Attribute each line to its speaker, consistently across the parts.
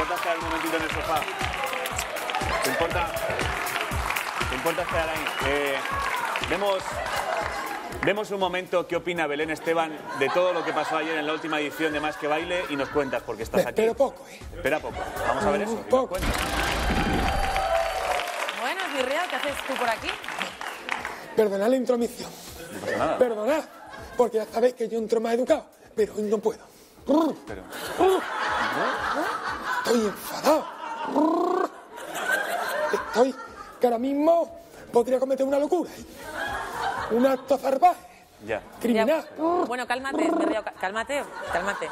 Speaker 1: importa estar un momentito en el sofá? ¿Te importa? ¿Te importa estar ahí? Eh, vemos, vemos un momento qué opina Belén Esteban de todo lo que pasó ayer en la última edición de Más que Baile y nos cuentas porque estás aquí.
Speaker 2: espero poco, ¿eh?
Speaker 1: Espera poco. Vamos a ver eso. y nos
Speaker 2: Poco.
Speaker 1: cuentas.
Speaker 3: Bueno, Esmirriao, ¿qué haces tú por aquí?
Speaker 2: Perdonad la intromisión.
Speaker 1: No pasa nada.
Speaker 2: Perdonad, porque ya sabéis que yo entro más educado, pero hoy no puedo.
Speaker 1: Pero,
Speaker 2: Estoy enfadado. Estoy que ahora mismo podría cometer una locura. Un acto salvaje,
Speaker 1: ya.
Speaker 2: criminal.
Speaker 3: Ya, bueno, cálmate, cá- cálmate, cálmate.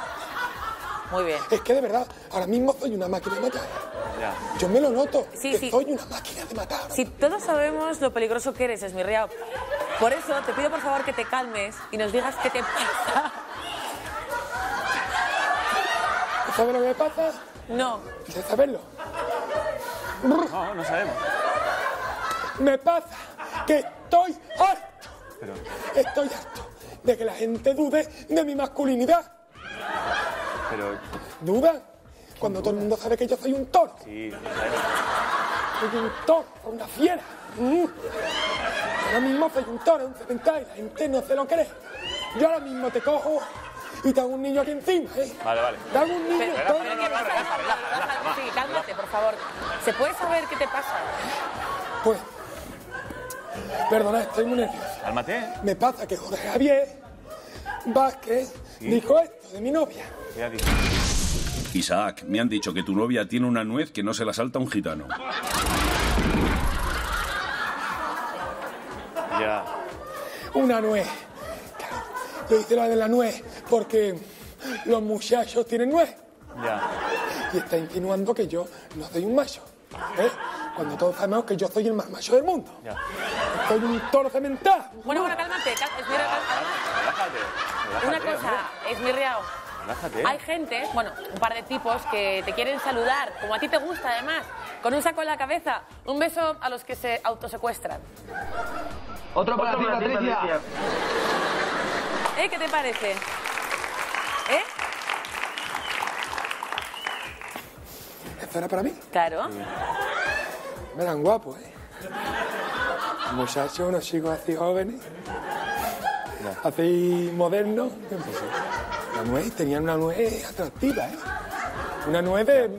Speaker 3: Muy bien.
Speaker 2: Es que de verdad, ahora mismo soy una máquina de matar.
Speaker 1: Ya.
Speaker 2: Yo me lo noto.
Speaker 3: Sí,
Speaker 2: que
Speaker 3: sí.
Speaker 2: soy una máquina de matar.
Speaker 3: Si todos sabemos lo peligroso que eres, Esmirriao, por eso te pido por favor que te calmes y nos digas qué te pasa.
Speaker 2: ¿Sabes lo que me pasa?
Speaker 3: No,
Speaker 2: ¿Quieres saberlo?
Speaker 1: No, no sabemos.
Speaker 2: Me pasa que estoy harto.
Speaker 1: Pero,
Speaker 2: Estoy harto de que la gente dude de mi masculinidad.
Speaker 1: pero,
Speaker 2: ¿Dudan? Cuando todo el mundo sabe que yo soy un toro.
Speaker 1: sí, sabemos.
Speaker 2: Soy un toro, una fiera. Mm. Ahora mismo soy un toro, un cemental, la gente no se lo cree. Yo ahora mismo te cojo y te hago un niño aquí encima, ¿eh?
Speaker 1: Vale, vale.
Speaker 2: Te hago un niño,
Speaker 3: pero,
Speaker 2: estoy-
Speaker 3: pero ¿qué pasa? Relájate, Sí, cálmate, por favor. ¿Se puede saber qué te pasa?
Speaker 2: Pues, perdona, estoy muy nervioso.
Speaker 1: Cálmate.
Speaker 2: Me pasa que Jorge Javier Vázquez dijo esto de mi novia.
Speaker 1: ¿Qué ha dicho?
Speaker 4: Isaac, me han dicho que tu novia tiene una nuez que no se la salta un gitano.
Speaker 1: Ya.
Speaker 2: Una nuez. Yo hice la de la nuez porque los muchachos tienen nuez.
Speaker 1: Ya.
Speaker 2: Y está insinuando que yo no soy un macho. ¿eh? Cuando todos sabemos que yo soy el más macho del mundo.
Speaker 1: Ya.
Speaker 2: Soy un toro cementado.
Speaker 3: Bueno, bueno, cálmate, cal-
Speaker 1: Relájate.
Speaker 3: Una cosa, Esmirriao.
Speaker 1: Relájate.
Speaker 3: Hay gente, bueno, un par de tipos que te quieren saludar, como a ti te gusta además, con un saco en la cabeza. Un beso a los que se autosecuestran.
Speaker 5: Otro para ti, Patricia.
Speaker 3: ¿Eh? ¿Qué te parece? ¿Eh?
Speaker 2: ¿Esto era para mí?
Speaker 3: Claro.
Speaker 2: Me eran guapos, ¿eh? Muchachos, unos chicos así jóvenes. Así modernos. La nuez, tenían una nuez atractiva, ¿eh? Una nuez de...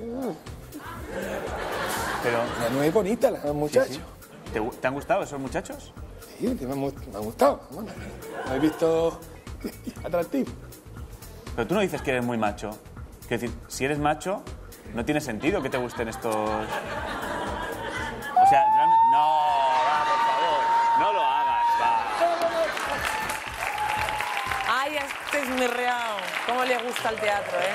Speaker 1: Pero,
Speaker 2: Una nuez bonita, la muchachos.
Speaker 1: ¿te, gu- te han gustado esos muchachos?
Speaker 2: Sí, me, han, me han gustado. Bueno, he visto atractivo.
Speaker 1: Pero tú no dices que eres muy macho. Es decir, si eres macho, no tiene sentido que te gusten estos. O sea, no, va, por favor, no lo hagas, va.
Speaker 3: Ay, este es mi real. ¿Cómo le gusta el teatro, eh?